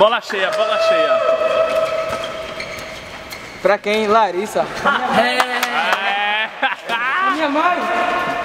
Bola cheia, bola cheia. Pra quem? Larissa. É. é. Minha mãe.